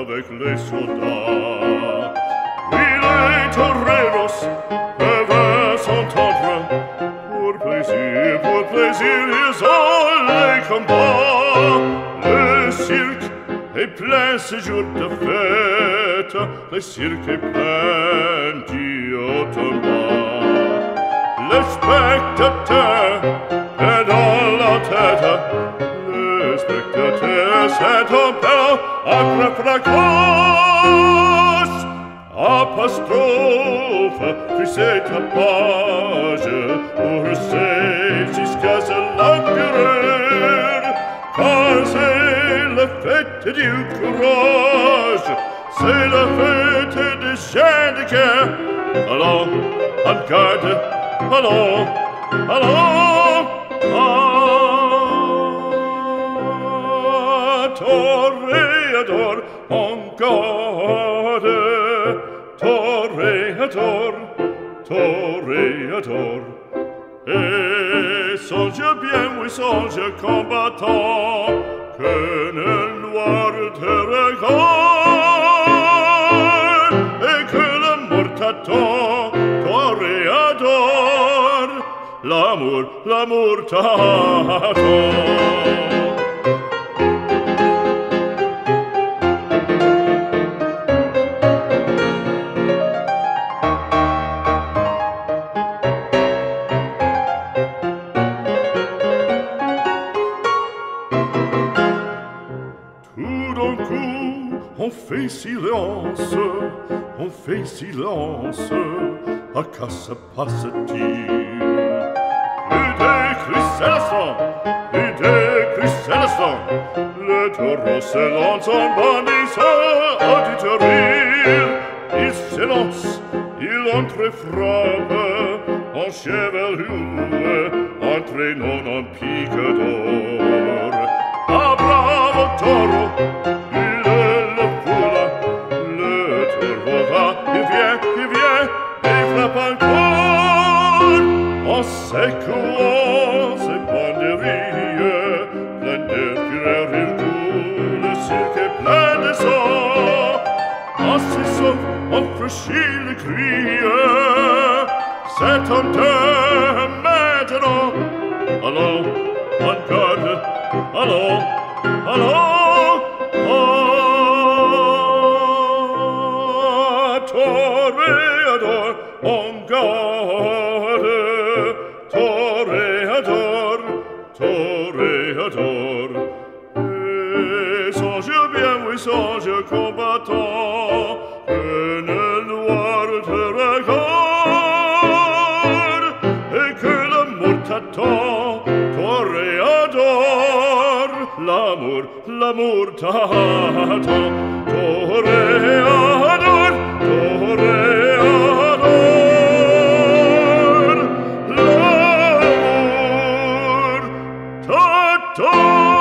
avec les soldats. Il est toreros, et va s'entendre, pour plaisir, pour plaisir, ils ont les combats. Le cirque est plein ce jour de fête, le cirque est plein d'automne. Le spectateur est dans la tête, le spectateur s'est en Акрофрагос, апострофа, присека пажа, урсейси сказа лакерер, Car la fête du courage, c'est la fête de Jean de Caire. Allons, en garde, allons, allons, allons. toreador, ancade, toreador, toreador. Et songe bien, oui, songe combattant, que nel noir te regarde, et que la mort t'attend, toreador, l'amour, l'amour t'attend. fait silence, on fait silence, à quoi se passe-t-il Chrysostom, ide Chrysostom, le silence en bandissa auditorir. Il s'élance, il entre frappe, en chevelure, entraînant un pique d'or. Ah, bravo taureau, seculoase banderie, pleine de pure virtute, sur che pleine so, assis of on fragile crie, set on te maintenant, Allons, sage combattant que nul noir te regarde et que l'amour t'attend, toréador. L'amour, l'amour t'attend, toréador, toréador. L'amour t'attend.